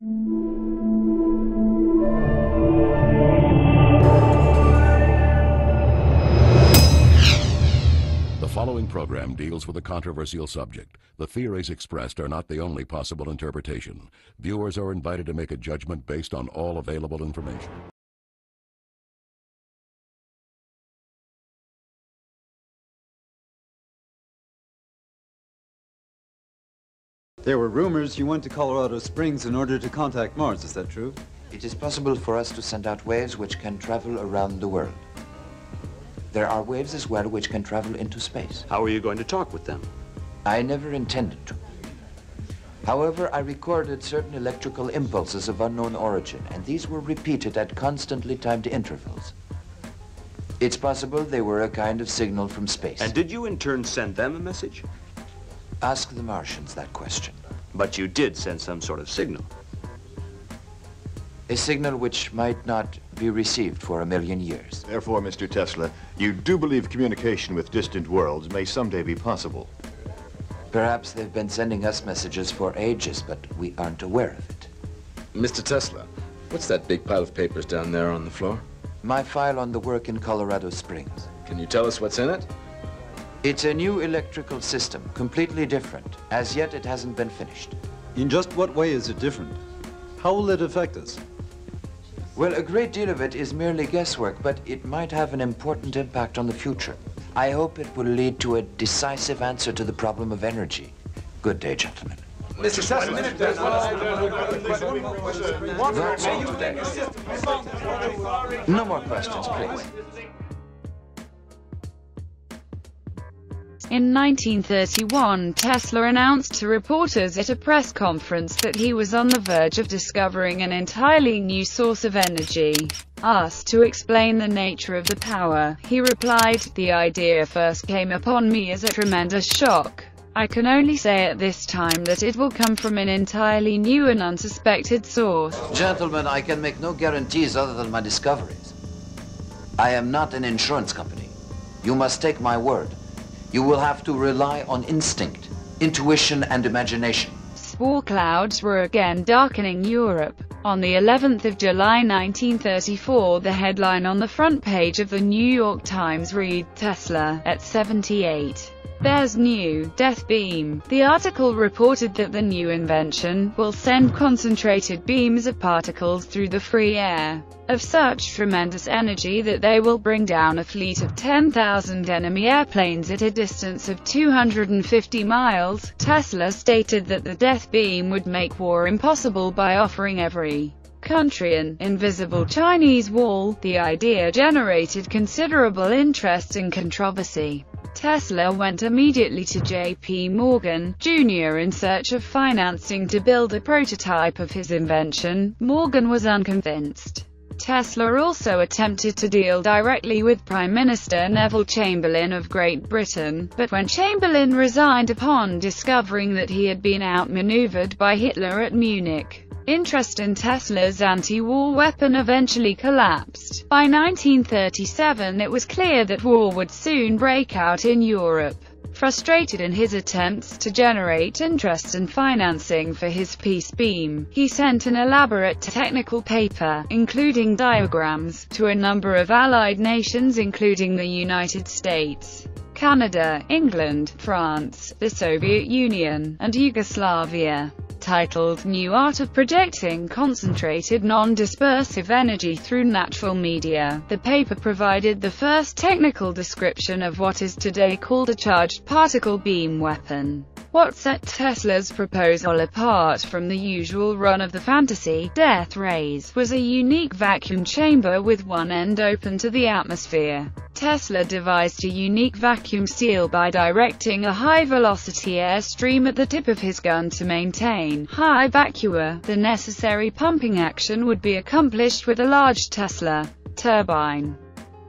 The following program deals with a controversial subject. The theories expressed are not the only possible interpretation. Viewers are invited to make a judgment based on all available information. There were rumors you went to Colorado Springs in order to contact Mars. Is that true? It is possible for us to send out waves which can travel around the world. There are waves as well which can travel into space. How are you going to talk with them? I never intended to. However, I recorded certain electrical impulses of unknown origin, and these were repeated at constantly timed intervals. It's possible they were a kind of signal from space. And did you in turn send them a message? Ask the Martians that question. But you did send some sort of signal. A signal which might not be received for a million years. Therefore, Mr. Tesla, you do believe communication with distant worlds may someday be possible. Perhaps they've been sending us messages for ages, but we aren't aware of it. Mr. Tesla, what's that big pile of papers down there on the floor? My file on the work in Colorado Springs. Can you tell us what's in it? It's a new electrical system, completely different. As yet, it hasn't been finished. In just what way is it different? How will it affect us? Well, a great deal of it is merely guesswork, but it might have an important impact on the future. I hope it will lead to a decisive answer to the problem of energy. Good day, gentlemen. Mr. Tesla, That's all today. No more questions, please. In 1931, Tesla announced to reporters at a press conference that he was on the verge of discovering an entirely new source of energy. Asked to explain the nature of the power, he replied, The idea first came upon me as a tremendous shock. I can only say at this time that it will come from an entirely new and unsuspected source. Gentlemen, I can make no guarantees other than my discoveries. I am not an insurance company. You must take my word. You will have to rely on instinct, intuition, and imagination. Spore clouds were again darkening Europe. On the 11th of July 1934 the headline on the front page of the New York Times read, Tesla, at 78. There's new death beam. The article reported that the new invention will send concentrated beams of particles through the free air of such tremendous energy that they will bring down a fleet of 10,000 enemy airplanes at a distance of 250 miles. Tesla stated that the death beam would make war impossible by offering every country an invisible Chinese wall. The idea generated considerable interest and controversy. Tesla went immediately to J.P. Morgan, Jr. in search of financing to build a prototype of his invention. Morgan was unconvinced. Tesla also attempted to deal directly with Prime Minister Neville Chamberlain of Great Britain, but when Chamberlain resigned upon discovering that he had been outmaneuvered by Hitler at Munich, interest in Tesla's anti-war weapon eventually collapsed. By 1937 it was clear that war would soon break out in Europe. Frustrated in his attempts to generate interest and financing for his peace beam, he sent an elaborate technical paper, including diagrams, to a number of allied nations including the United States, Canada, England, France, the Soviet Union, and Yugoslavia titled New Art of Projecting Concentrated Non-Dispersive Energy Through Natural Media. The paper provided the first technical description of what is today called a charged particle beam weapon. What set Tesla's proposal apart from the usual run of the fantasy, death rays, was a unique vacuum chamber with one end open to the atmosphere. Tesla devised a unique vacuum seal by directing a high-velocity airstream at the tip of his gun to maintain high vacua. The necessary pumping action would be accomplished with a large Tesla turbine.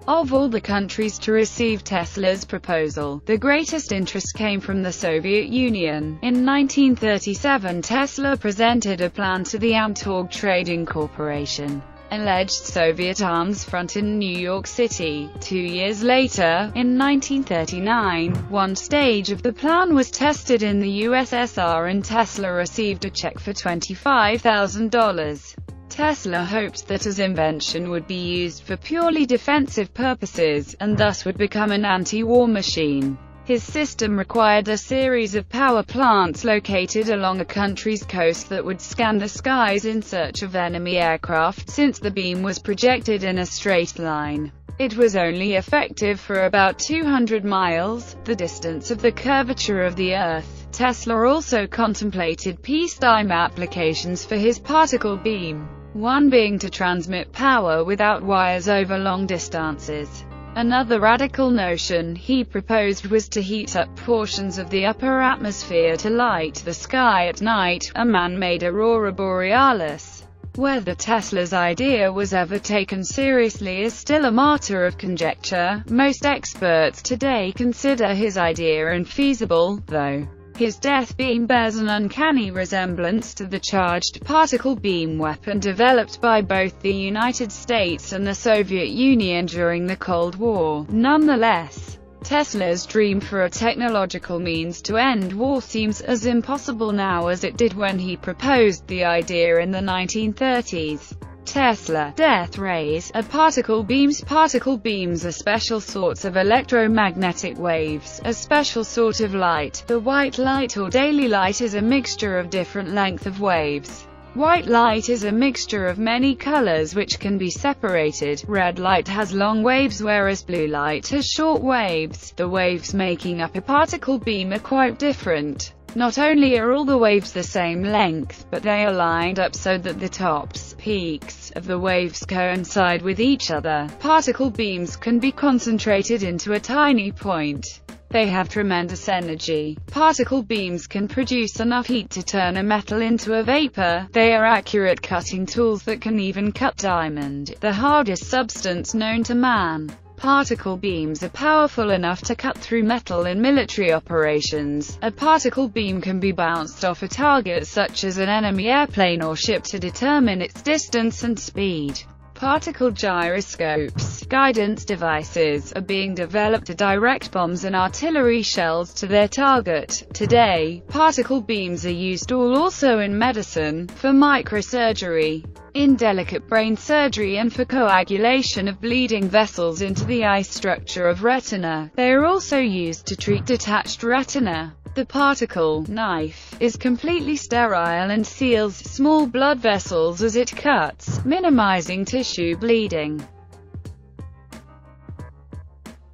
Of all the countries to receive Tesla's proposal, the greatest interest came from the Soviet Union. In 1937 Tesla presented a plan to the Amtorg Trading Corporation. alleged Soviet arms front in New York City. Two years later, in 1939, one stage of the plan was tested in the USSR and Tesla received a check for $25,000. Tesla hoped that his invention would be used for purely defensive purposes, and thus would become an anti-war machine. His system required a series of power plants located along a country's coast that would scan the skies in search of enemy aircraft, since the beam was projected in a straight line. It was only effective for about 200 miles, the distance of the curvature of the Earth. Tesla also contemplated peacetime applications for his particle beam, one being to transmit power without wires over long distances. Another radical notion he proposed was to heat up portions of the upper atmosphere to light the sky at night, a man-made aurora borealis. Whether Tesla's idea was ever taken seriously is still a matter of conjecture. Most experts today consider his idea infeasible, though. His death beam bears an uncanny resemblance to the charged particle beam weapon developed by both the United States and the Soviet Union during the Cold War. Nonetheless, Tesla's dream for a technological means to end war seems as impossible now as it did when he proposed the idea in the 1930s. Tesla, death rays, are particle beams Particle beams are special sorts of electromagnetic waves, a special sort of light. The white light or daily light is a mixture of different length of waves. White light is a mixture of many colors which can be separated. Red light has long waves whereas blue light has short waves. The waves making up a particle beam are quite different. Not only are all the waves the same length, but they are lined up so that the tops, peaks, of the waves coincide with each other. Particle beams can be concentrated into a tiny point. They have tremendous energy. Particle beams can produce enough heat to turn a metal into a vapor. They are accurate cutting tools that can even cut diamond, the hardest substance known to man. Particle beams are powerful enough to cut through metal in military operations. A particle beam can be bounced off a target such as an enemy airplane or ship to determine its distance and speed. Particle gyroscopes, guidance devices, are being developed to direct bombs and artillery shells to their target. Today, particle beams are used all also in medicine, for microsurgery, in delicate brain surgery and for coagulation of bleeding vessels into the eye structure of retina. They are also used to treat detached retina. The particle knife is completely sterile and seals small blood vessels as it cuts, minimizing tissue bleeding.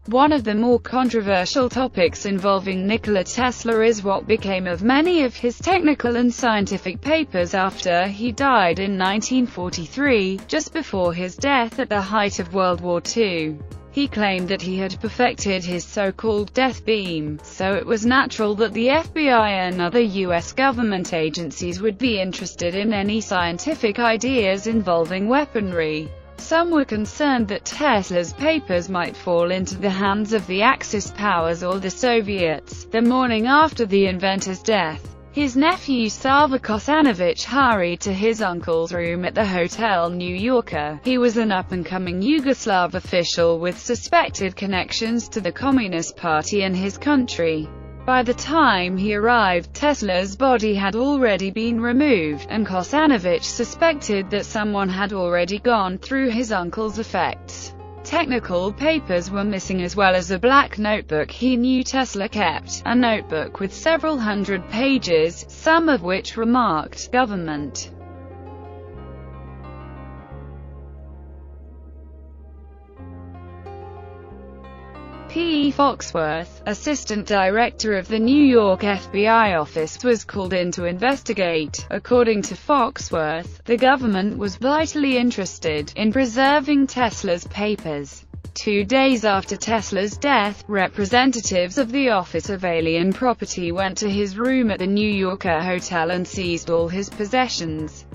One of the more controversial topics involving Nikola Tesla is what became of many of his technical and scientific papers after he died in 1943, just before his death at the height of World War II. He claimed that he had perfected his so-called death beam, so it was natural that the FBI and other U.S. government agencies would be interested in any scientific ideas involving weaponry. Some were concerned that Tesla's papers might fall into the hands of the Axis powers or the Soviets. The morning after the inventor's death, his nephew Sava Kosanovich hurried to his uncle's room at the Hotel New Yorker. He was an up-and-coming Yugoslav official with suspected connections to the Communist Party in his country. By the time he arrived, Tesla's body had already been removed, and Kosanovich suspected that someone had already gone through his uncle's effects. Technical papers were missing as well as a black notebook he knew Tesla kept, a notebook with several hundred pages, some of which remarked, government. P. E. Foxworth, assistant director of the New York FBI office, was called in to investigate. According to Foxworth, the government was vitally interested in preserving Tesla's papers. Two days after Tesla's death, representatives of the Office of Alien Property went to his room at the New Yorker Hotel and seized all his possessions.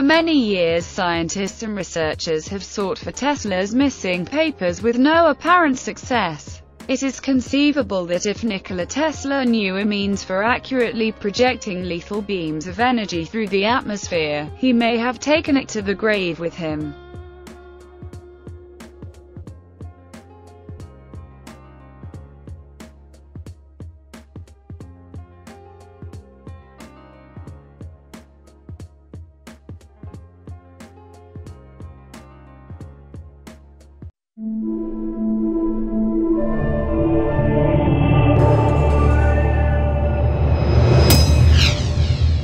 For many years scientists and researchers have sought for Tesla's missing papers with no apparent success. It is conceivable that if Nikola Tesla knew a means for accurately projecting lethal beams of energy through the atmosphere, he may have taken it to the grave with him. Mm-hmm.